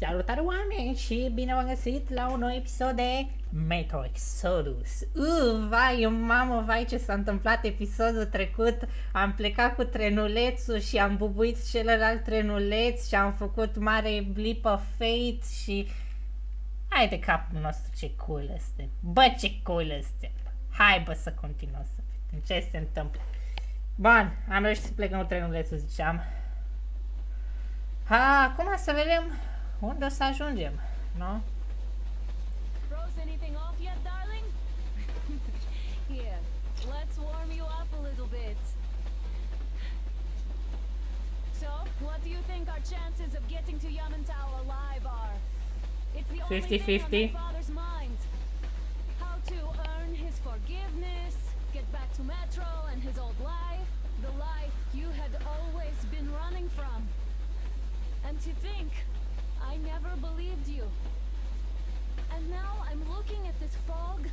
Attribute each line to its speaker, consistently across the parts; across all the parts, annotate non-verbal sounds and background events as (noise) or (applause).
Speaker 1: Salutare oameni și bine v-am găsit la un nou episod de Metro Exodus. Uh, vai, mamă, vai ce s-a întâmplat episodul trecut. Am plecat cu trenulețul și am bubuit celălalt trenuleț și am făcut mare blip of fate și... Hai de capul nostru ce cool este. Bă, ce cool este. Hai bă să continuăm să vedem ce se întâmplă. Bun, am reușit să plecăm cu trenulețul, ziceam. Ha, acum să vedem unde să ajungem, nu?
Speaker 2: Froze anything off yet, darling? (laughs) Here, let's warm you up a little bit. So, what do you think our chances of getting to Yamantau alive are? It's the only thing
Speaker 1: 50-50.
Speaker 2: my father's mind. How to earn his forgiveness, get back to Metro and his old life, the life you had always been running from. And to think, I never believed you. And now I'm looking at this fog,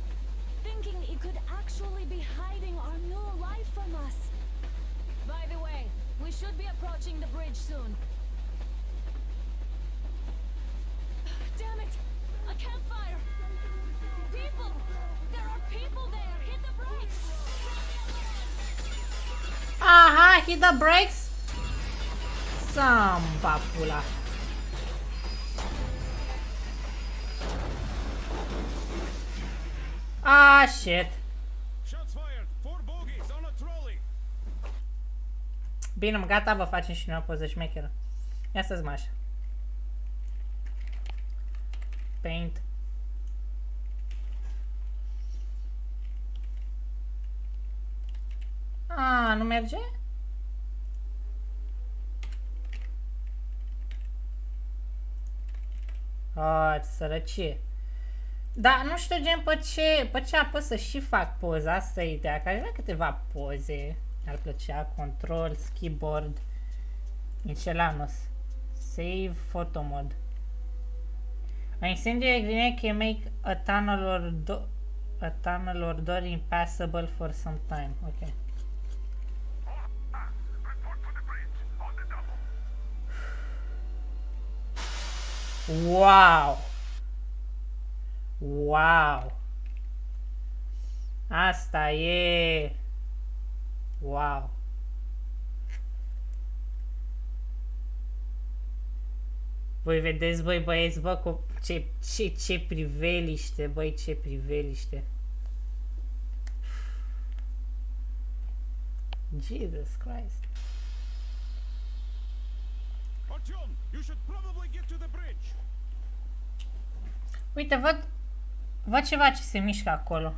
Speaker 2: thinking it could actually be hiding our new life from us. By the way, we should be approaching the bridge soon. (sighs) Damn it! A campfire! People! There are people there! Hit the brakes!
Speaker 1: Aha, hit the brakes! Sam papula. Ah, shit. Bine, gata, vă facem și noi o poză șmecheră. Ia să-ți mașa. Paint. A, nu merge? A, ce sărăcie. Da, nu știu gen pe ce, pe ce apăs să și fac poza, asta e ideea, că aș vrea câteva poze. Ar plăcea control, keyboard, miscellaneous, save photo mode. A incendiary grenade can make a tunnel or do a tunnel or door impassable for some time. Ok. Wow! Wow! Asta e... Wow! Voi vedeți, băi băieți, bă, cu ce, ce, ce priveliște, băi, ce priveliște. Jesus Christ.
Speaker 3: Artyom, you should probably get to the bridge.
Speaker 1: Uite, văd, văd ceva ce se mișcă acolo.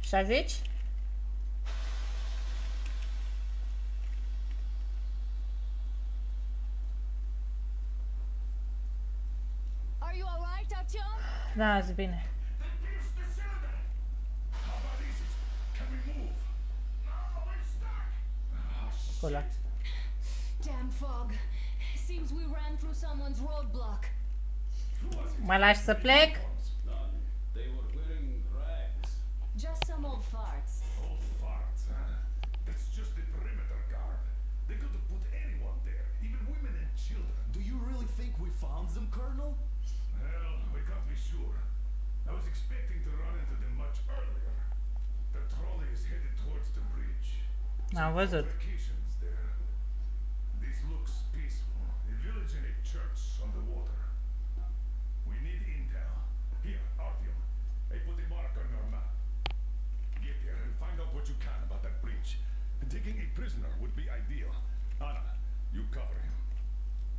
Speaker 1: 60?
Speaker 2: Are you alright, Artyom?
Speaker 1: Da, zi bine. Acolo.
Speaker 2: Damn fog. Seems we ran through someone's roadblock.
Speaker 1: Mă lași să plec?
Speaker 4: They were wearing rags.
Speaker 2: Just some old farts.
Speaker 5: Old farts, huh? That's just the perimeter guard. They could have put anyone there, even women and children.
Speaker 4: Do you really think we found them, Colonel?
Speaker 5: Well, we can't be sure. I was expecting to run into them much earlier. The trolley is headed towards the bridge.
Speaker 1: Am văzut.
Speaker 5: Fortifications there. This looks peaceful. A village and a church on the water. We need intel. Here, Artyom. I put a mark on your map. Get there and find out what you can about that bridge. Taking a prisoner would be ideal. Anna, you cover him.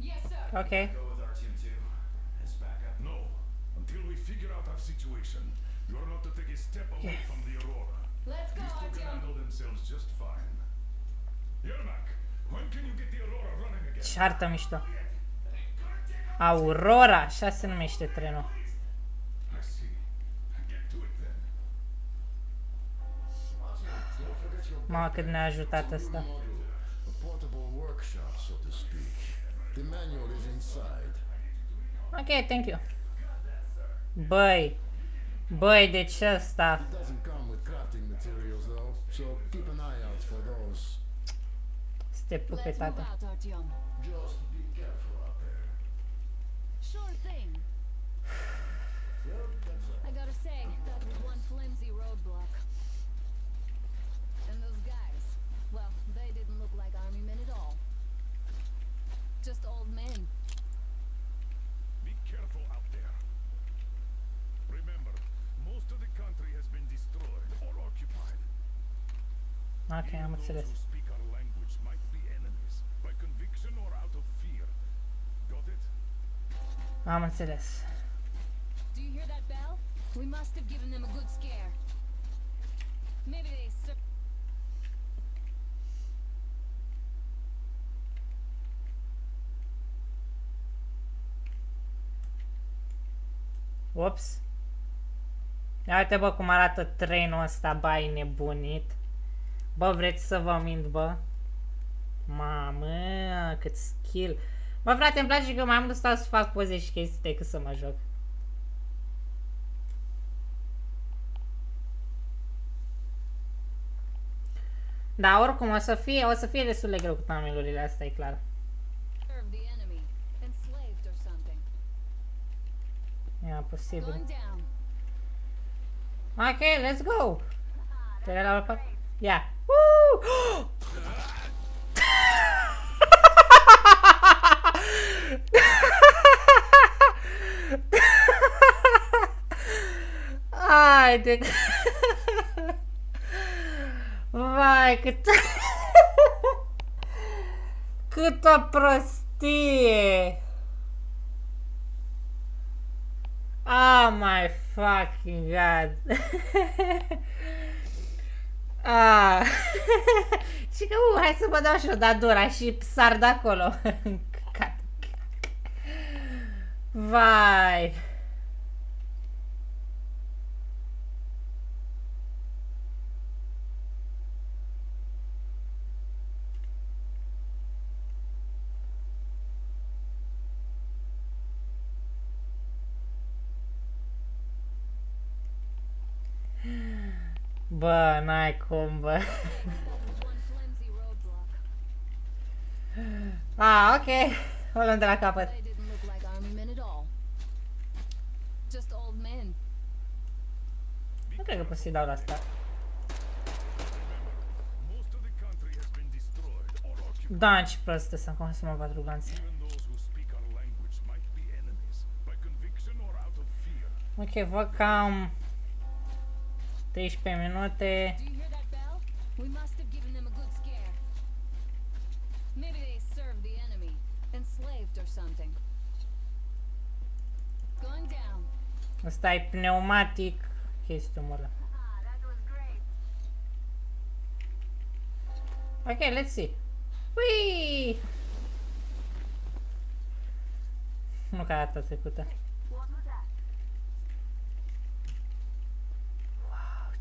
Speaker 2: Yes, sir.
Speaker 1: Ok.
Speaker 4: Go with our team too. As backup.
Speaker 5: No, until we figure out our situation, you are not to take a step away from the Aurora.
Speaker 2: Let's go,
Speaker 5: These two can handle themselves just fine. Yermak, when can you get the Aurora running again?
Speaker 1: Ce mișto. Aurora, așa se numește trenul. Mama cât ne-a ajutat
Speaker 4: asta.
Speaker 1: Ok, thank you. Băi. Băi,
Speaker 4: de asta.
Speaker 1: Să te pupe.
Speaker 2: Sure
Speaker 5: thing. Fear. Got it?
Speaker 1: Am înțeles.
Speaker 2: Do you hear that bell? We must have given them a good scare. Maybe they ser-
Speaker 1: Ups. Ia uite bă cum arată trenul ăsta, bai nebunit. Bă, vreți să vă mint, bă? Mamă, cât skill. Bă, frate, îmi place că mai mult stau să fac poze și chestii decât să mă joc. Da, oricum o să fie, o să fie destul de greu cu tamelurile astea, e clar.
Speaker 2: serve the enemy, enslaved or something.
Speaker 1: E posibil.
Speaker 2: Going down.
Speaker 1: Ok, let's go! Te la urcă? Ia! Woo! Haide! Vai, cât... Câtă prostie! Oh my fucking god. Ah. (laughs) și că, uh, hai să mă dau și o dadura și sar de acolo. (laughs) Căcat. Vai. Bă, n-ai cum, bă.
Speaker 2: That was one flimsy roadblock.
Speaker 1: ah, ok. O luăm de la capăt.
Speaker 2: They didn't look like army men at all. Just old men.
Speaker 1: Nu cred că pot să-i dau la asta.
Speaker 5: Most of the country has been destroyed or occupied.
Speaker 1: Da, ce prostă sunt cum să mă bat ruganții.
Speaker 5: Even those who speak our language might be enemies, by conviction or out of fear.
Speaker 1: Ok, văd cam 13 minute.
Speaker 2: Do you hear that bell? We must have given them a good scare. Maybe they serve the enemy, enslaved or something. Going down.
Speaker 1: Ăsta e pneumatic. Chestiul ăla. Ok, let's see. Ui! Nu ca data trecută. Wow, ce minunat arată!
Speaker 2: That
Speaker 1: Okay.
Speaker 2: electric tower there looks like a perfect sniping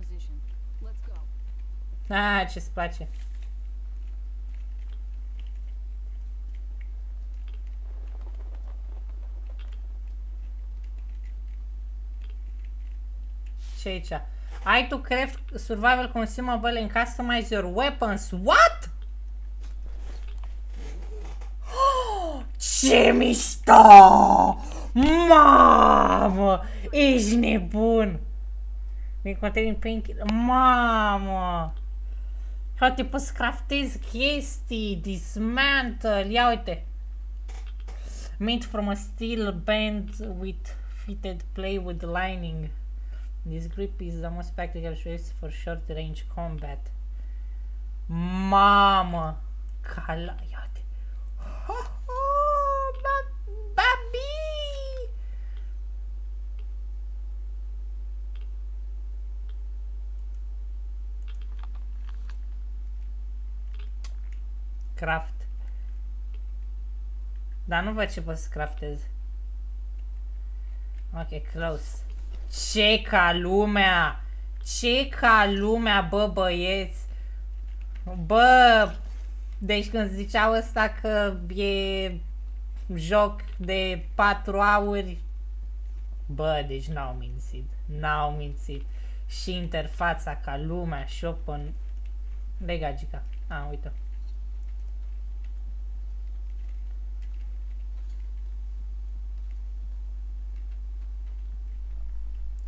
Speaker 2: position. Let's go.
Speaker 1: Ah, ce-ți place. Ce aici? Ai to craft survival consumable and customize your weapons. What? (gasps) Ce mișto! Mamă! Ești nebun! Mi contain painkiller. Mamă! How te poți craftezi chestii, dismantle, ia uite. Made from a steel band with fitted play with lining. This grip is the most practical choice for short range combat. Mamă! Cala, ia uite. Ho, ho, ba- Babi! Craft. Dar nu văd ce pot să craftez. Ok, close. Ce ca lumea! Ce ca lumea, bă, băieți! Bă, deci când ziceau ăsta că e joc de 4 auri, bă, deci n-au mințit. N-au mințit. Și interfața ca lumea și open... Legagica. A, uite.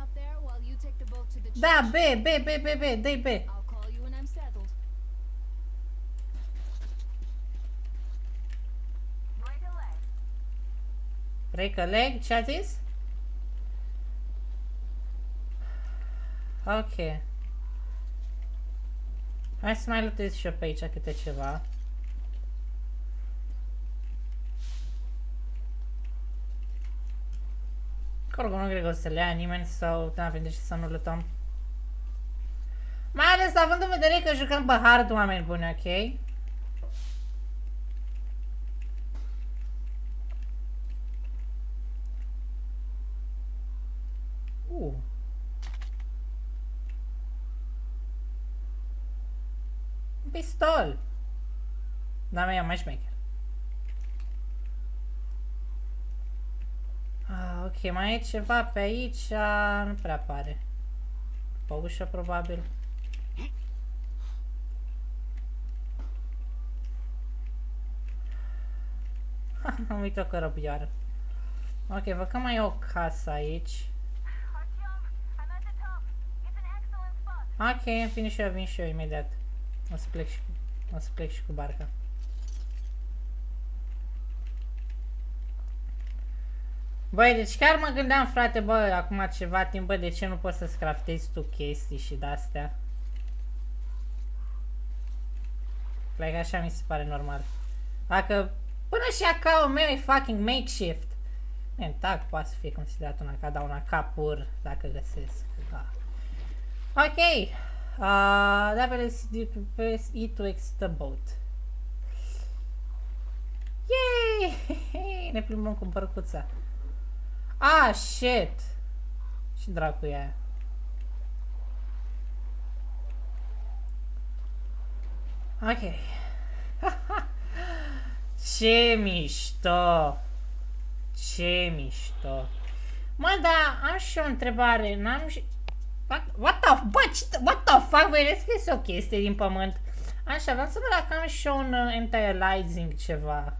Speaker 2: up there while you take the boat to the church.
Speaker 1: Da, B, B, B, B, B, dă-i B.
Speaker 2: I'll call you when I'm settled. Break a leg.
Speaker 1: Break a leg, ce a zis? Ok. Hai să mai lutez și eu pe aici câte ceva. Că oricum nu cred că o să le ia nimeni sau n avem de ce să nu luptăm. Mai ales având în vedere că jucăm pe hard oameni buni, ok? Da, mai mai șmecher. Ah, ok, mai e ceva pe aici, nu prea pare. Pe ușă, probabil. Am uitat că răbioară. Ok, văd că mai e o casă aici. Ok, în fine și eu vin și eu imediat. O să plec și, o să plec și cu barca. Băi, deci chiar mă gândeam, frate, bă, acum ceva timp, bă, de ce nu poți să-ți craftezi tu chestii și de-astea? Like, așa mi se pare normal. Dacă până și AK-ul meu e fucking makeshift. Man, tac, poate să fie considerat un AK, dar un AK pur, dacă găsesc. Da. Ok. Uh, that is press E to exit the boat. Yay! (laughs) Ne plimbăm cu bărcuța. Ah, shit! Și dracu e aia. Ok. (laughs) Ce mișto! Ce mișto! Mă, da, am și o întrebare. N-am și... What, what the... Bă, ce, what the fuck? Voi scris o chestie din pământ. Așa, vreau să văd dacă am și un uh, anti-aliasing ceva.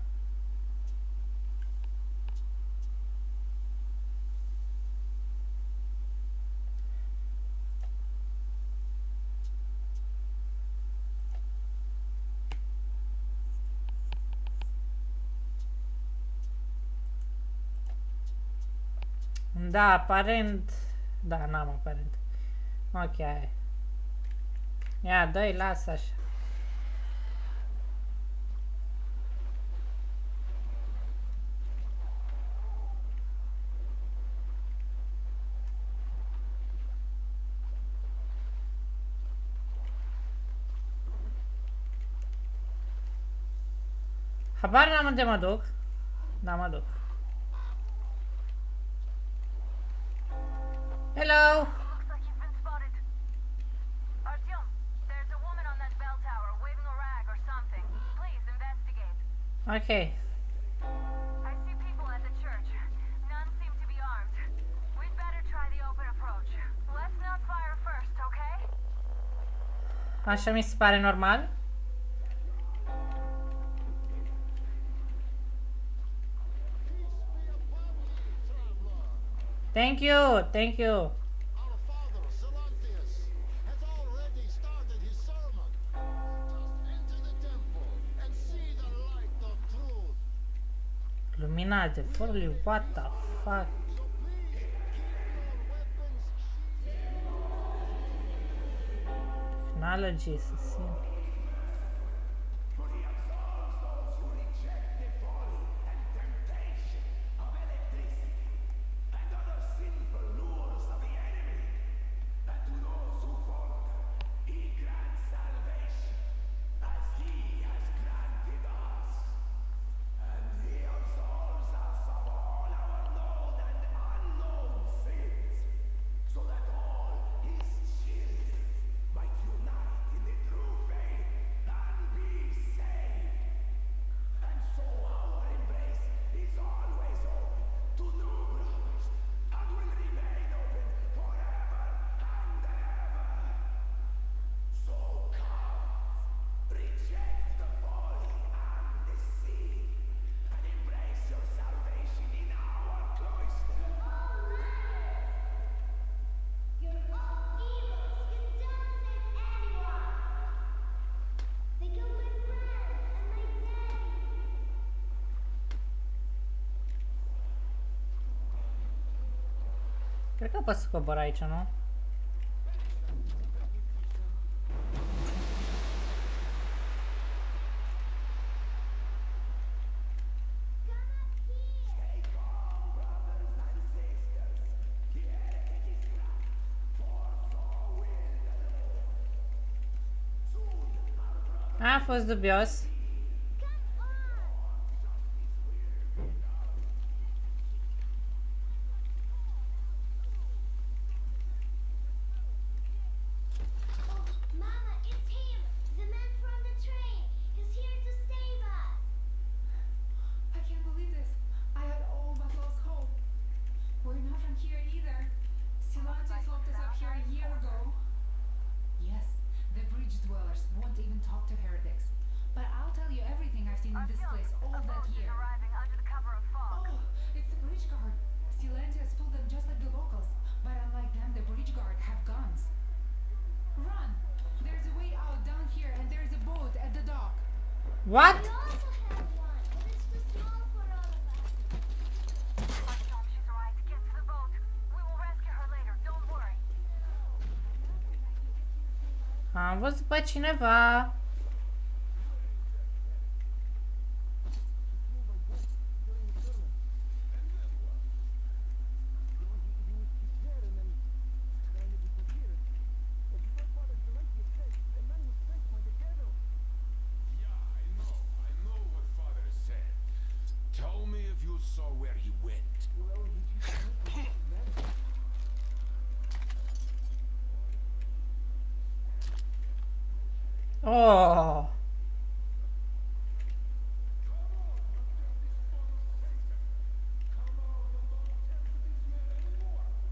Speaker 1: Da, aparent... Da, n-am aparent. Ok. Ia, dă-i, lasă așa. Habar n-am unde mă duc. Da, mă duc. Hello! Okay.
Speaker 2: I see people at the church. None seem to be armed. We'd better try the open approach. Let's not fire first, okay?
Speaker 1: Așa mi se pare normal. Thank you, thank you. Lumina adevărului, what the fuck?
Speaker 4: So please,
Speaker 1: Cred că poți să cobor aici, nu? A fost dubios.
Speaker 6: Everything I've this place all that year.
Speaker 2: arriving under the cover of fog.
Speaker 6: Oh, it's the bridge guard. Silantes fooled them just like the locals. But unlike them, the bridge guard have guns. Run! There's a way out down here and there's a boat at the dock.
Speaker 1: What?
Speaker 7: We also have
Speaker 1: Oh.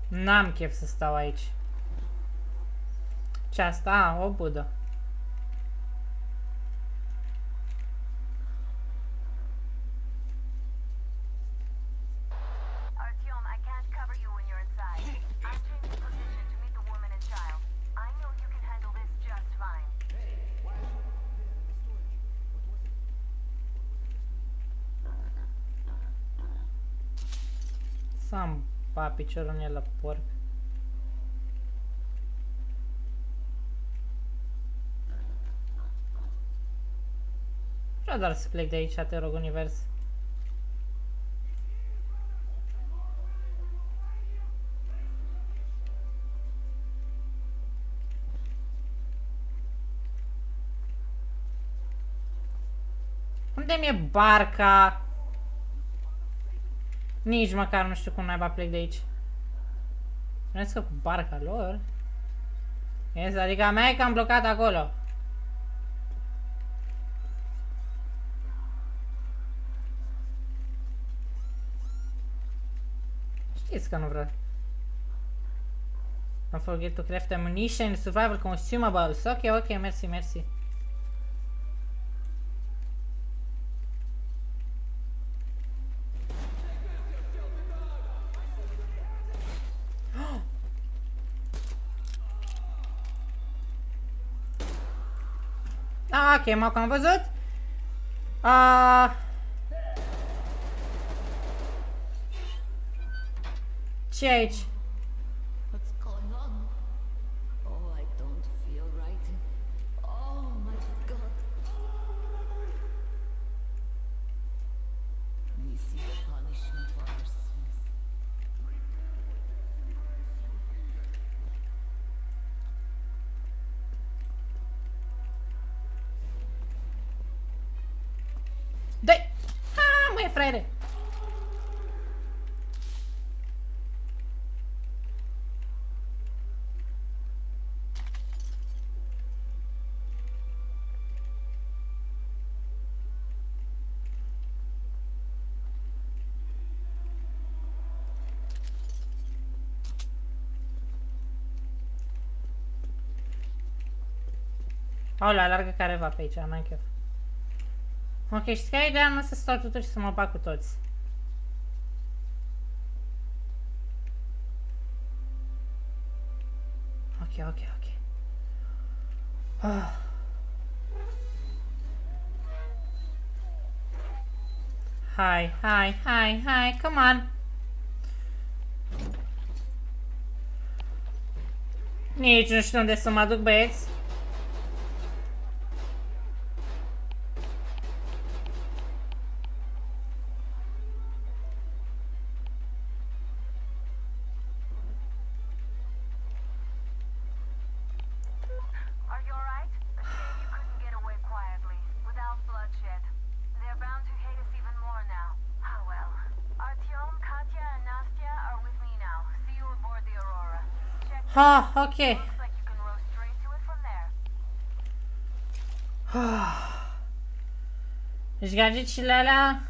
Speaker 1: N-am chef să stau aici. Ce asta? A, o budă.
Speaker 2: Artyom, I can't cover you when you're inside. I'm changing position to meet the woman and child. I know you can handle this just fine.
Speaker 1: Să am pa piciorul în el la porc. Vreau doar să plec de aici, te rog, univers. Unde mi-e barca? Nici măcar nu știu cum naiba plec de aici. Vreți că cu barca lor? Yes, adică a mea e că am blocat acolo. Știți că nu vreau. Don't forget to craft ammunition, survival consumables. Ok, ok, mersi, mersi. Ok, m-au cam văzut. Ah. Ce e aici?
Speaker 8: What's going on? Oh, I don't feel right.
Speaker 1: Mai fraiere! Aolea, alargă careva pe aici, n-am chef. Ok, știi care e ideea mea să stau totuși și să mă bag cu toți. Ok, ok, ok. Ah. Hai, hai, hai, hai, come on. Nici nu știu unde să mă duc, băieți.
Speaker 8: Are you alright? A shame you couldn't get away quietly, without bloodshed. They're bound to hate us even more now. Ah well. Artyom, Katya, and Nastya are with me now. See you aboard the Aurora. Check.
Speaker 1: Ha, ok.
Speaker 8: Looks like you can row straight to it from there. (sighs)
Speaker 1: Deci gadgetile alea...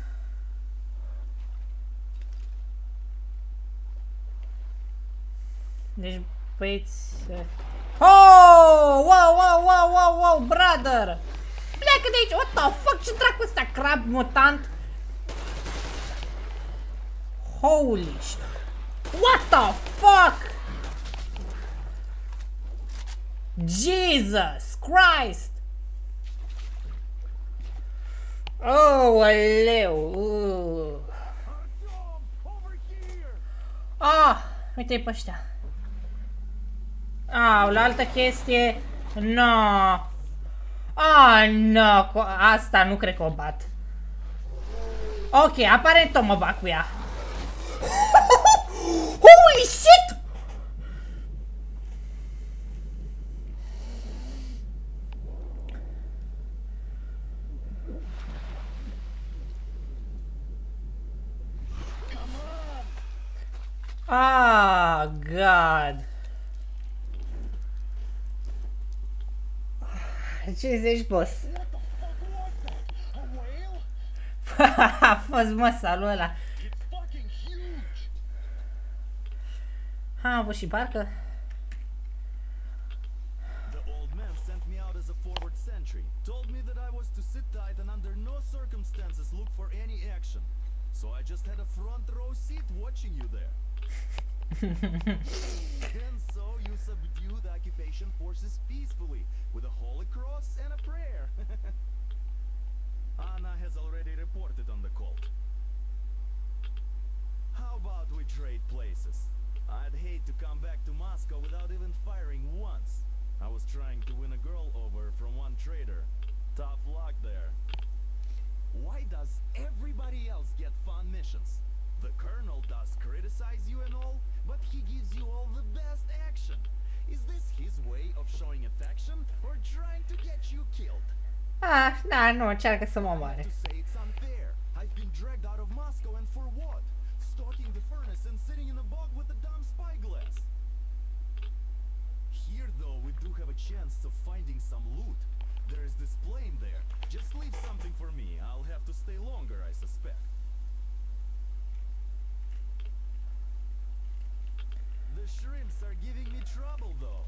Speaker 1: Deci băieți... Oh! Wow, wow, wow, wow, wow, brother! Pleacă de aici! What the fuck? Ce dracu ăsta? Crab mutant? Holy sh... What the fuck? Jesus Christ! Oh, aleu! Uh. Ah, uite-i pe ăștia. Ah, la altă chestie. No. Ah, no. cu Asta nu cred că o bat. Ok, aparent tot mă bag cu ea. (laughs) Holy shit! Ah, God. Ce zici, boss? A fost măsalul ăla. Am avut și barcă.
Speaker 9: The old man sent me out as a forward sentry. Told me that I was to sit tight and under no circumstances look for any action. So I just had a front row seat watching you there. And so you subdued the occupation forces peacefully with a holy cross and a prayer. (laughs) Anna has already reported on the cult. How about we trade places? I'd hate to come back to Moscow without even firing once. I was trying to win a girl over from one trader. Tough luck there. Why does everybody else get fun missions? The colonel does criticize you and all, but he gives you all the best action. Is this his way of showing affection or trying to get you killed?
Speaker 1: Ah, da, nu, încearcă să mă omoare.
Speaker 9: To say it's unfair. I've been dragged out of Moscow and for what? Stalking the furnace and sitting in a bog with a dumb spyglass. Here though we do have a chance of finding some loot. There is this plane there. Just leave something for me. I'll have to stay longer, shrimps are giving me trouble, though.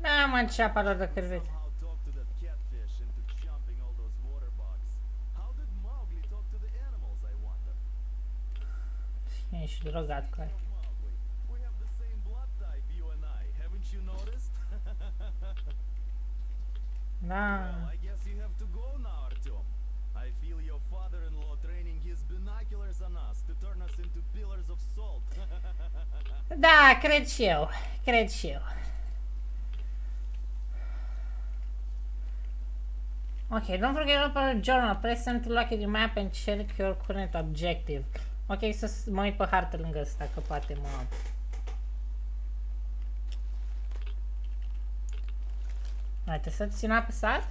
Speaker 1: N-am înceapă lor de
Speaker 9: cârvet.
Speaker 1: Ești drogat,
Speaker 9: clar.
Speaker 1: Da. Da, cred și eu. Cred și eu. Ok, don't forget to open a journal. Press send to lucky the map and check your current objective. Ok, să s- mă uit pe hartă lângă ăsta, că poate mă... Mai trebuie să țin apăsat?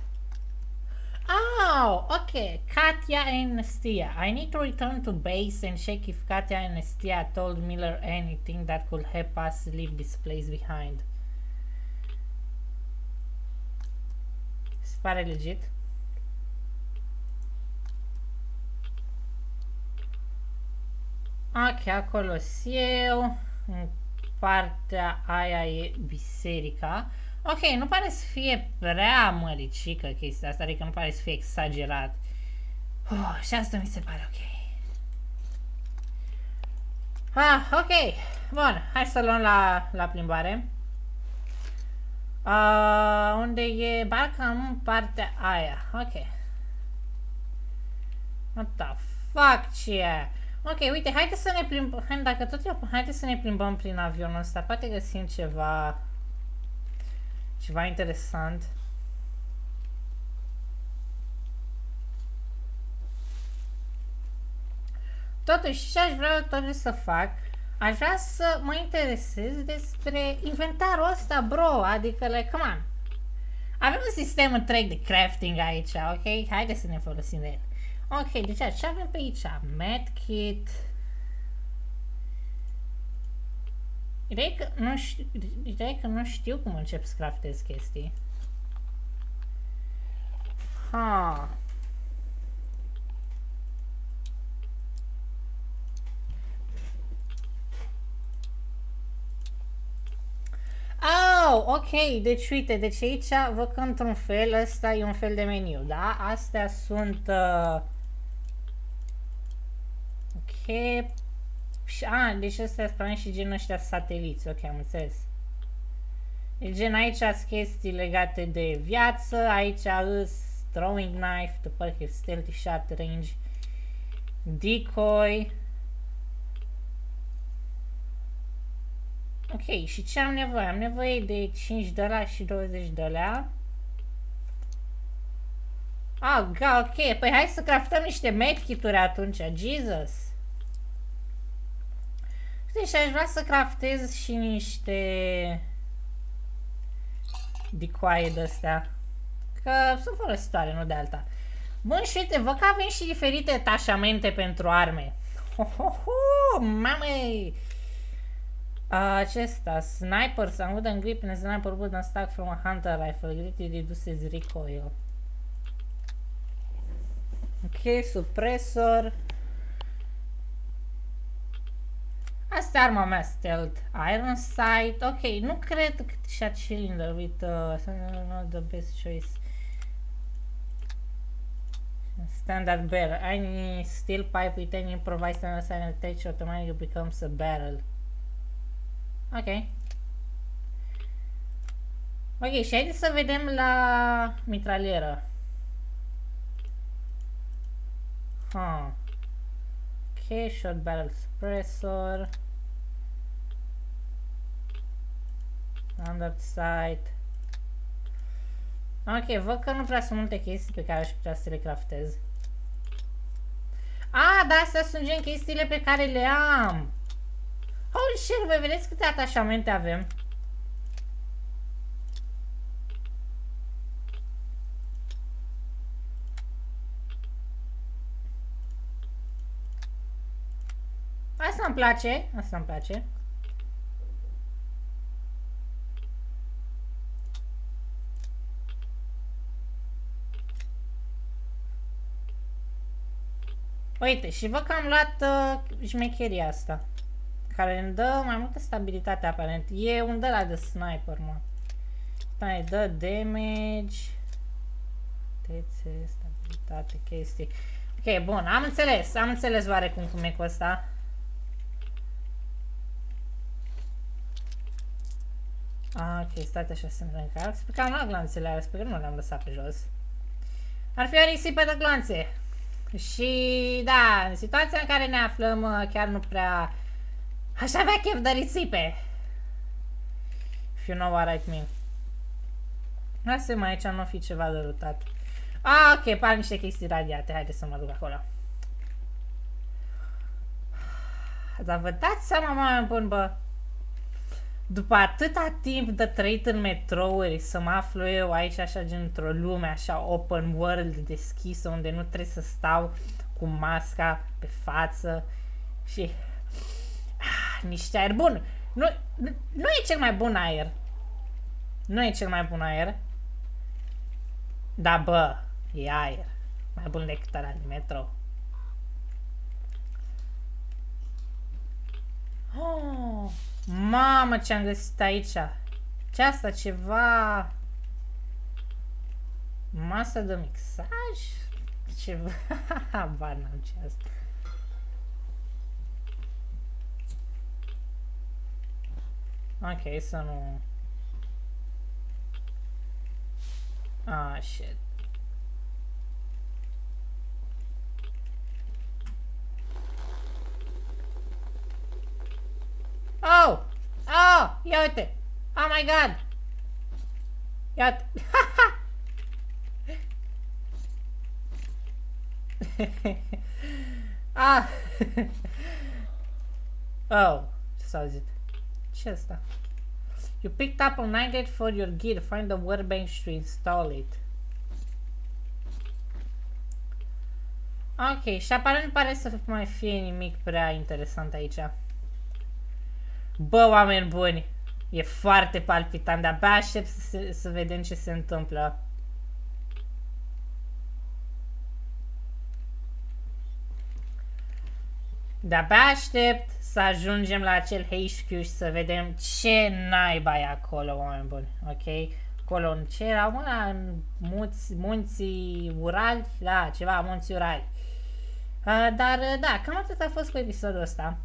Speaker 1: Oh, okay. Katya and Nestia. I need to return to base and check if Katya and Nestia told Miller anything that could help us leave this place behind. Se pare legit. Ok, acolo sunt. În partea aia e biserica. Ok, nu pare să fie prea măricică chestia asta, adică nu pare să fie exagerat. Oh, și asta mi se pare ok. Ah, ok. Bun, hai să luăm la, la plimbare. Uh, unde e barca în partea aia. Ok. What the fuck, ce e? Ok, uite, haide să ne plimbăm, hai, dacă tot e, haide să ne plimbăm prin avionul ăsta, poate găsim ceva, ceva interesant. Totuși, ce aș vrea totuși să fac, aș vrea să mă interesez despre inventarul ăsta, bro, adică, like, come on. Avem un sistem întreg de crafting aici, ok? Haide să ne folosim de el. Ok, deci ce avem pe aici? Medkit. Ideea că nu știu, ideea că nu știu cum încep să craftez chestii. Ha. Oh, ok, deci uite, deci aici văd că într-un fel ăsta e un fel de meniu, da? Astea sunt... Uh, ok. Și, a, deci ăstea sunt și genul ăștia sateliți, ok, am înțeles. Deci gen aici sunt chestii legate de viață, aici îs throwing knife, the parcă stealthy shot range, decoy, Ok, și ce am nevoie? Am nevoie de 5 dolari și 20 dolari. Ah, ga, ok. Păi hai să craftăm niște medkit-uri atunci. Jesus. Deci aș vrea să craftez și niște dicoaie de-astea. Că sunt folositoare, nu de alta. Bun, și uite, văd că avem și diferite atașamente pentru arme. Ho, ho, ho, mamei! Acesta, sniper, some wooden grip and a sniper wooden stack from a hunter rifle. Greatly reduces recoil. Ok, supresor. Asta e arma mea stealth. Iron sight. Ok, nu cred că și-a cylinder with uh, not the best choice. Standard barrel. Any steel pipe with any improvised standard silent attach automatically becomes a barrel. Ok. Ok, și haideți să vedem la mitralieră. Huh. Ok, shot barrel suppressor. Standard sight. Ok, văd că nu prea sunt multe chestii pe care aș putea să le craftez. Ah, da, astea sunt gen chestiile pe care le am. Holy shit, voi vedeți câte atașamente avem? Asta îmi place, asta îmi place. Uite, și văd că am luat uh, șmecheria asta care îmi dă mai multă stabilitate aparent. E un de la de sniper, mă. Stai, dă damage. TC, stabilitate, chestii. Ok, bun, am înțeles. Am înțeles oarecum cum e cu ăsta. Ah, ok, stai așa să mi încarc. Sper că am luat glanțele alea, sper că nu le-am lăsat pe jos. Ar fi o risipă de glanțe. Și, da, în situația în care ne aflăm, chiar nu prea Aș avea chef de risipe. If you know what I mean. Lasă-mă aici, nu fi ceva de lutat. Ah, ok, par niște chestii radiate. Haide să mă duc acolo. Dar vă dați seama, mă bun, bă. După atâta timp de trăit în metrouri, să mă aflu eu aici așa gen într-o lume așa open world deschisă unde nu trebuie să stau cu masca pe față și ah, niște aer bun. Nu, nu, nu e cel mai bun aer. Nu e cel mai bun aer. Da, bă, e aer. Mai bun decât ăla din metro. Oh, mamă, ce am găsit aici. Ce asta, ceva... Masă de mixaj? Ceva... (laughs) Habar n-am ce asta. Ok, să nu... Ah, shit. Oh! Oh! Ia uite! Oh my god! Ia uite! (laughs) ah! (laughs) oh! Ce s-a auzit? Ce asta? You picked up a nugget for your gear. Find the workbench to install it. Ok, și aparent pare să mai fie nimic prea interesant aici. Bă, oameni buni, e foarte palpitant, de-abia aștept să, să vedem ce se întâmplă. De-abia aștept să ajungem la acel HQ și să vedem ce naiba e acolo, oameni buni, ok? Acolo în ce era, mă, în munți, munții Urali, da, ceva, munții Urali. Uh, dar, da, cam atât a fost cu episodul ăsta.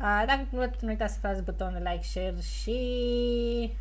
Speaker 1: Uh, dacă vă plăcut, nu uitați să dați butonul like, share și